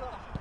Back